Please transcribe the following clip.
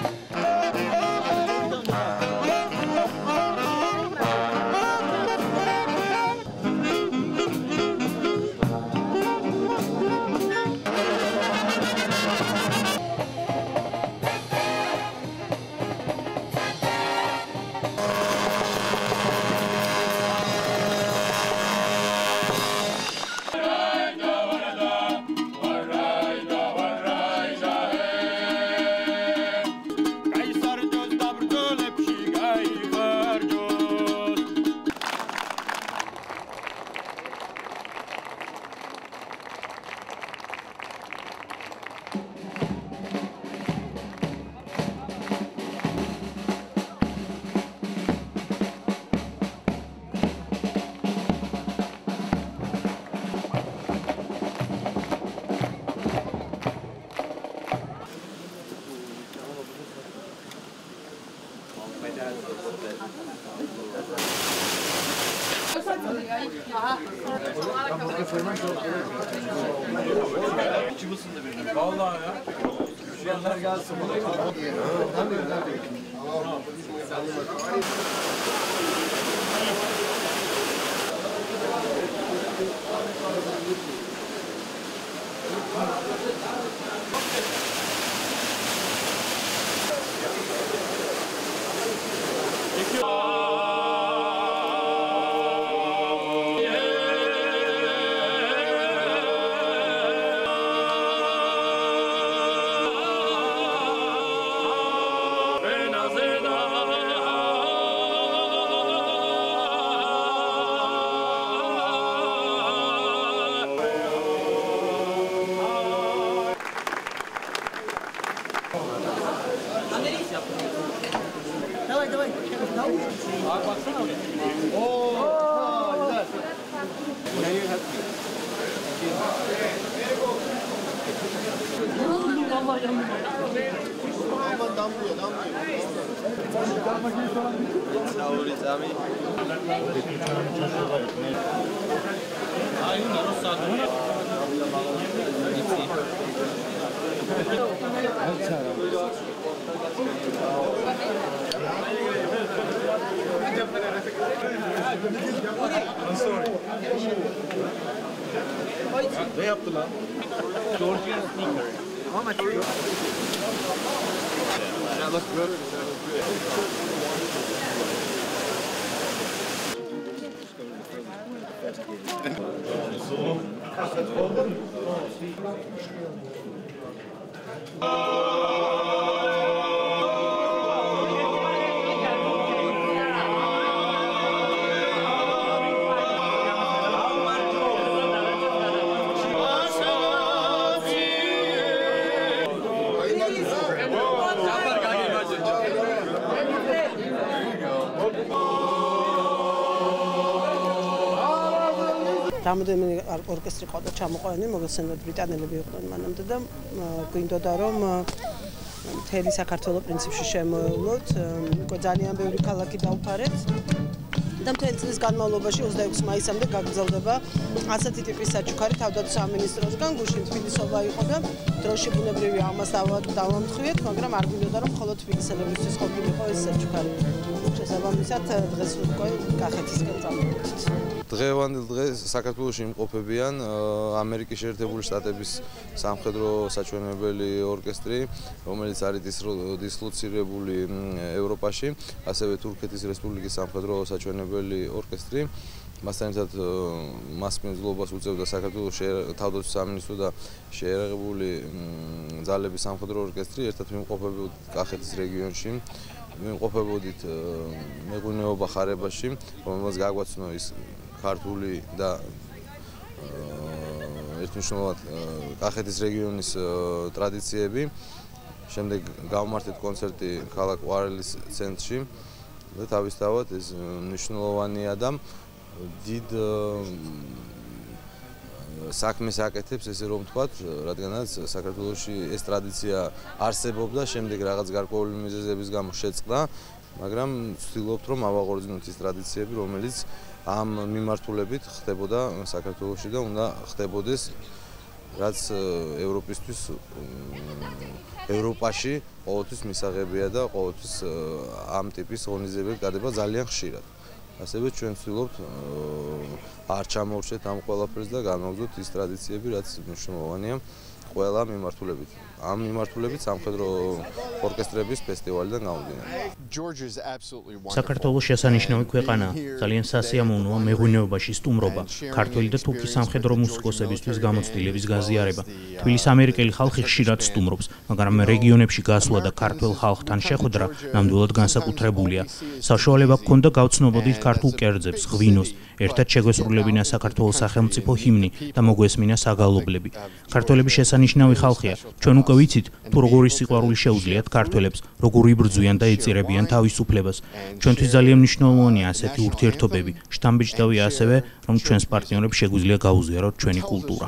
Bye. İçi mısın da benim? Vallahi ya. Şunlar gelsin. Tabii tabii. Давай, давай. Nasıl? Ne yaptı lan? Georgian sneaker. How much? That looks good. Oldu mu? Oh! რამოდენიმე ორკესტრი ყოდა ჩამოყვანილი, მოგესალმებით ბრიტანელები იყვნენ მანამდე და გვინდოდა რომ მთელი საქართველოს პრინციპში შემოევლოთ, უკვე ძალიან ბევრი ქალაქი დავფარეთ. და მთელი წლის განმავლობაში 26 მაისამდე გაგრძელდება ასეთი ტიპის საჩუქარი თავდაცვის სამინისტროსგან გუშინ თბილისობა იყო და დროში ბუნებრივი ამას დავამთხვიეთ, მაგრამ არ გვინდოდა რომ მხოლოდ თბილისელებისთვის ყოფილიყო ეს საჩუქარი. შესაბამისად დღეს უკვე კახეთისკენ წამოვიდით. დღევანდელ დღეს საქართველოში იმყოფებიან ამერიკის შეერთებული შტატების სამხედრო საჩვენებელი ორკესტრი, რომელიც არის დისლო- დისლოცირებული ევროპაში, ასევე თურქეთის რესპუბლიკის სამხედრო საჩვენებელი ორკესტრი. მასთან ერთად მას მიზლობას უწევდა საქართველოს თავდაცვის სამინისტრო და შეერაღებული ძალების სამხედრო ორკესტრი, ერთად მიმყოფებოდით კახეთის რეგიონში. მიმყოფებოდით ა, მეღვინეობა ხარებაში, რომელსაც გაგვაცნო ის ქართული და ერთმნიშვნელოვნად კახეთის რეგიონის ტრადიციები. შემდეგ გავმართეთ კონცერტი ქალაქ ყვარელის ცენტრში და თავისთავად ეს მნიშვნელოვანია და დიდ საქმეს აკეთებს ესე რომ ვთქვათ, რადგანაც საქართველოში ეს ტრადიცია არსებობდა, შემდეგ რაღაც გარკვეული მიზეზების გამო შეწყდა, მაგრამ ვცდილობთ რომ ავაღორძინოთ ის ტრადიციები, რომელიც ამ მიმართულებით ხდებოდა საქართველოში და უნდა ხდებოდეს რაც ევროპისთვის ევროპაში ყოველთვის მისაღებია და ყოველთვის ამ ტიპის ორგანიზებები გადება ძალიან ხშირად. ასევე ჩვენ ვცდილობთ არ ჩამოვრჩეთ ამ ყველაფერს და განვაგრძოთ ის ტრადიციები, რაც მნიშვნელოვანია ყველა მიმართულებით. ამ მიმართულებით სამხედრო ორკესტრების ფესტივალიდან გამომდინარე. საქართველოს შესანიშნავი ქვეყანაა. ძალიან სასიამოვნოა მეღვინეობაში სტუმრობა, ქართველი და თურქი სამხედრო მუსიკოსებისთვის გამოცდილების გაზიარება. თბილისის ამერიკელი ხალხი ხშირად სტუმრობს, მაგრამ რეგიონებში გასვლა და ქართველ ხალხთან შეხვედრა ნამდვილად განსაკუთრებულია. საშუალება გქონდა გავცნობოდით ქართულ კერძებს, ღვინოს, ერთად შეგვესრულებინა საქართველოს სახელმწიფო ჰიმნი და მოგვესმინა საგალობლები. ქართველები შესანიშნავი ხალხია. ჩვენ უკვე ვიცით, თუ როგორი სიყვარული შეუძლიათ ქართველებს, როგორ იბრძვიან და ეწირებიან თავისუფლებას. ჩვენთვის ძალიან მნიშვნელოვანია ასეთი ურთიერთობები. შთამბეჭდავია ასევე, რომ ჩვენს პარტნიორებს შეგვიძლია გაუზიაროთ ჩვენი კულტურა.